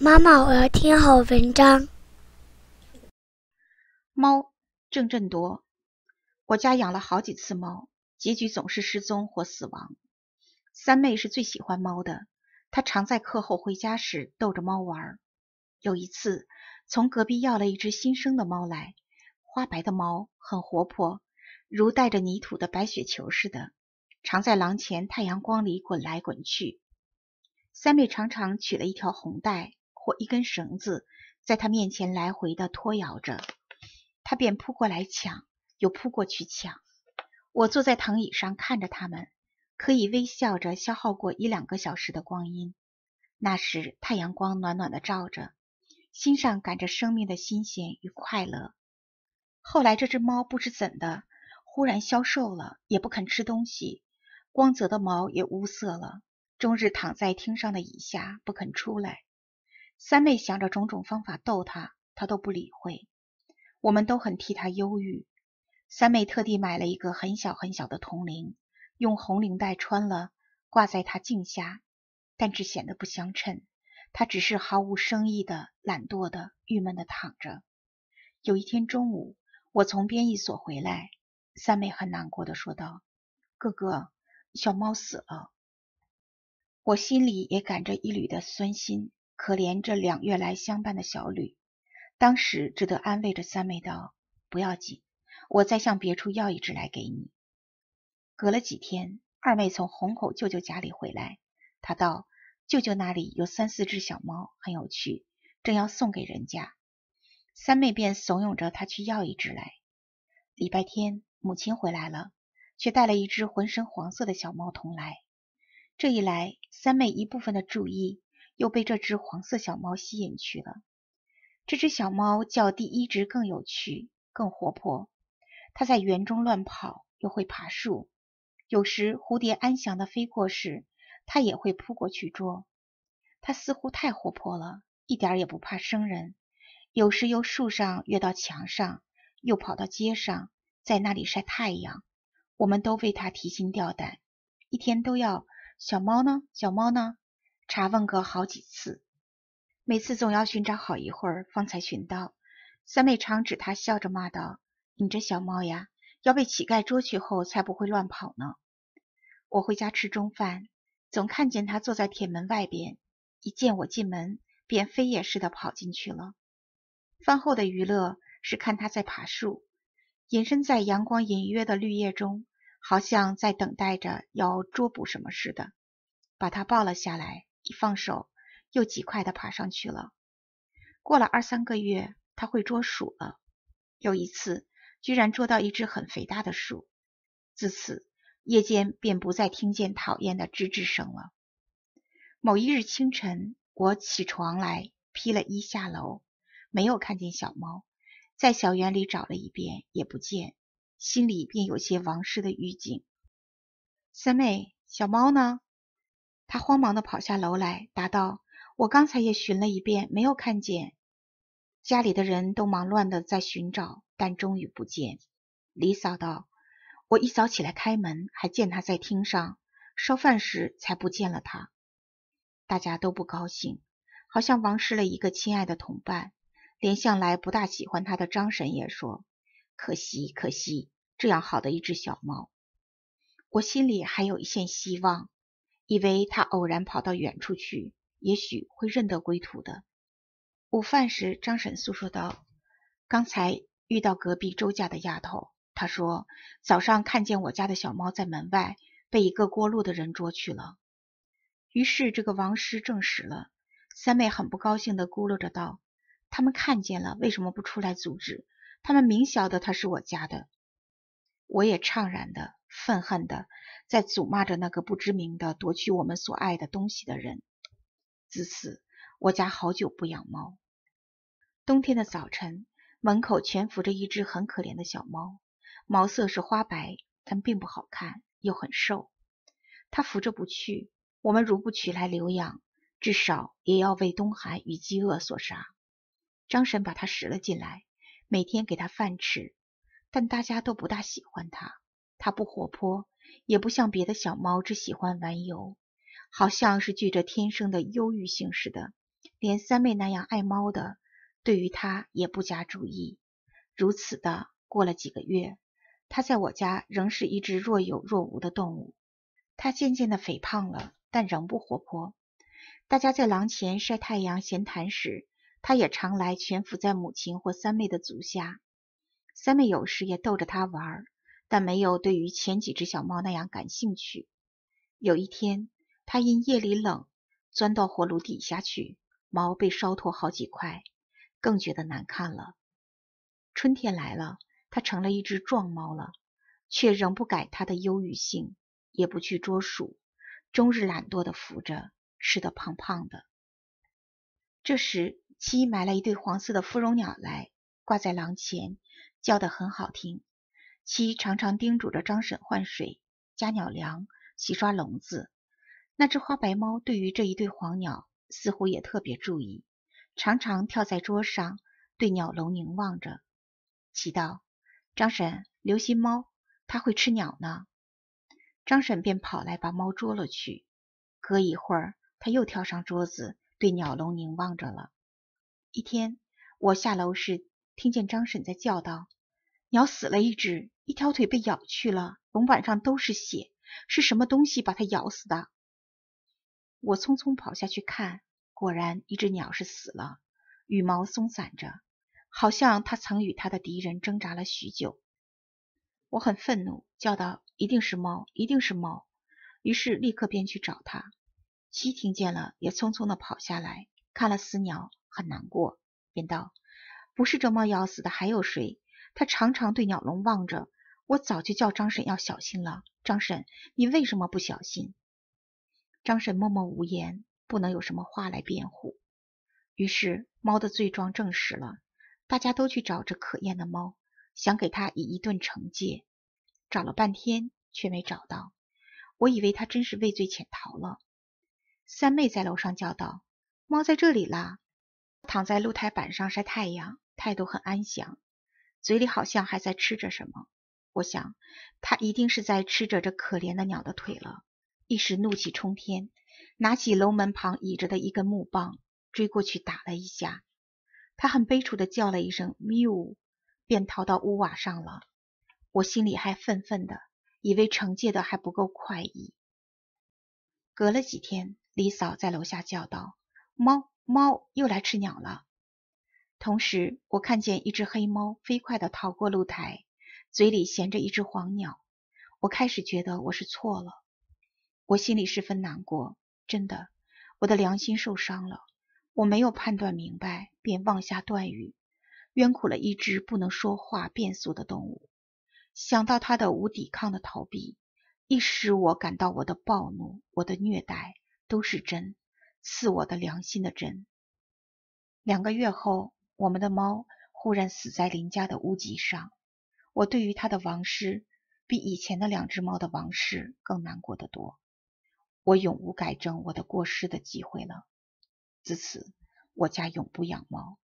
妈妈，我要听好文章。猫郑振铎，我家养了好几次猫，结局总是失踪或死亡。三妹是最喜欢猫的，她常在课后回家时逗着猫玩。有一次，从隔壁要了一只新生的猫来，花白的猫，很活泼，如带着泥土的白雪球似的，常在廊前太阳光里滚来滚去。三妹常常取了一条红带。或一根绳子在他面前来回的拖摇着，他便扑过来抢，又扑过去抢。我坐在藤椅上看着他们，可以微笑着消耗过一两个小时的光阴。那时太阳光暖暖的照着，心上感着生命的新鲜与快乐。后来这只猫不知怎的，忽然消瘦了，也不肯吃东西，光泽的毛也乌色了，终日躺在厅上的椅下，不肯出来。三妹想着种种方法逗他，他都不理会。我们都很替他忧郁。三妹特地买了一个很小很小的铜铃，用红领带穿了，挂在他颈下，但只显得不相称。他只是毫无生意的、懒惰的、郁闷的躺着。有一天中午，我从编译所回来，三妹很难过的说道：“哥哥，小猫死了。”我心里也感着一缕的酸心。可怜这两月来相伴的小吕，当时只得安慰着三妹道：“不要紧，我再向别处要一只来给你。”隔了几天，二妹从虹口舅舅家里回来，她道：“舅舅那里有三四只小猫，很有趣，正要送给人家。”三妹便怂恿着她去要一只来。礼拜天，母亲回来了，却带了一只浑身黄色的小猫同来。这一来，三妹一部分的注意。又被这只黄色小猫吸引去了。这只小猫较第一只更有趣、更活泼。它在园中乱跑，又会爬树。有时蝴蝶安详地飞过时，它也会扑过去捉。它似乎太活泼了，一点也不怕生人。有时由树上跃到墙上，又跑到街上，在那里晒太阳。我们都为它提心吊胆，一天都要：小猫呢？小猫呢？查问个好几次，每次总要寻找好一会儿，方才寻到。三妹常指他，笑着骂道：“你这小猫呀，要被乞丐捉去后，才不会乱跑呢。”我回家吃中饭，总看见他坐在铁门外边，一见我进门，便飞也似的跑进去了。饭后的娱乐是看他在爬树，隐身在阳光隐约的绿叶中，好像在等待着要捉捕什么似的，把他抱了下来。一放手，又极快地爬上去了。过了二三个月，他会捉鼠了。有一次，居然捉到一只很肥大的鼠。自此，夜间便不再听见讨厌的吱吱声了。某一日清晨，我起床来，披了衣下楼，没有看见小猫，在小园里找了一遍，也不见，心里便有些王师的预警。三妹，小猫呢？他慌忙地跑下楼来，答道：“我刚才也寻了一遍，没有看见。家里的人都忙乱地在寻找，但终于不见。”李嫂道：“我一早起来开门，还见他在厅上烧饭时，才不见了他。”大家都不高兴，好像亡失了一个亲爱的同伴。连向来不大喜欢他的张婶也说：“可惜，可惜，这样好的一只小猫。”我心里还有一线希望。以为他偶然跑到远处去，也许会认得归途的。午饭时，张婶诉说道：“刚才遇到隔壁周家的丫头，她说早上看见我家的小猫在门外被一个过路的人捉去了。”于是这个王师证实了。三妹很不高兴地咕噜着道：“他们看见了，为什么不出来阻止？他们明晓得他是我家的。”我也怅然的、愤恨的。在诅骂着那个不知名的夺去我们所爱的东西的人。自此，我家好久不养猫。冬天的早晨，门口全伏着一只很可怜的小猫，毛色是花白，但并不好看，又很瘦。它伏着不去，我们如不取来留养，至少也要为冬寒与饥饿所杀。张婶把它拾了进来，每天给它饭吃，但大家都不大喜欢它，它不活泼。也不像别的小猫只喜欢玩游，好像是具着天生的忧郁性似的，连三妹那样爱猫的，对于它也不加注意。如此的过了几个月，它在我家仍是一只若有若无的动物。它渐渐的肥胖了，但仍不活泼。大家在廊前晒太阳闲谈时，它也常来蜷伏在母亲或三妹的足下。三妹有时也逗着它玩，但没有对于前几只小猫那样感兴趣。有一天，它因夜里冷，钻到火炉底下去，毛被烧脱好几块，更觉得难看了。春天来了，它成了一只壮猫了，却仍不改它的忧郁性，也不去捉鼠，终日懒惰的伏着，吃得胖胖的。这时，七买了一对黄色的芙蓉鸟来，挂在廊前，叫得很好听。七常常叮嘱着张婶换水、加鸟粮。洗刷笼子，那只花白猫对于这一对黄鸟似乎也特别注意，常常跳在桌上对鸟笼凝望着。祈道：“张婶，留心猫，它会吃鸟呢。”张婶便跑来把猫捉了去。隔一会儿，他又跳上桌子对鸟笼凝望着了。一天，我下楼时听见张婶在叫道：“鸟死了一只，一条腿被咬去了，笼板上都是血。”是什么东西把它咬死的？我匆匆跑下去看，果然一只鸟是死了，羽毛松散着，好像它曾与它的敌人挣扎了许久。我很愤怒，叫道：“一定是猫，一定是猫！”于是立刻便去找它。七听见了，也匆匆的跑下来，看了死鸟，很难过，便道：“不是这猫咬死的，还有谁？他常常对鸟笼望着。我早就叫张婶要小心了。”张婶，你为什么不小心？张婶默默无言，不能有什么话来辩护。于是猫的罪状证实了，大家都去找这可厌的猫，想给它以一顿惩戒。找了半天，却没找到。我以为它真是畏罪潜逃了。三妹在楼上叫道：“猫在这里啦！”躺在露台板上晒太阳，态度很安详，嘴里好像还在吃着什么。我想，他一定是在吃着这可怜的鸟的腿了。一时怒气冲天，拿起楼门旁倚着的一根木棒，追过去打了一下。他很悲楚的叫了一声“喵”，便逃到屋瓦上了。我心里还愤愤的，以为惩戒的还不够快意。隔了几天，李嫂在楼下叫道：“猫，猫又来吃鸟了。”同时，我看见一只黑猫飞快的逃过露台。嘴里衔着一只黄鸟，我开始觉得我是错了，我心里十分难过，真的，我的良心受伤了。我没有判断明白，便妄下断语，冤苦了一只不能说话变俗的动物。想到它的无抵抗的逃避，一时我感到我的暴怒，我的虐待都是真，刺我的良心的针。两个月后，我们的猫忽然死在邻家的屋脊上。我对于它的亡失，比以前的两只猫的亡失更难过得多。我永无改正我的过失的机会了。自此，我家永不养猫。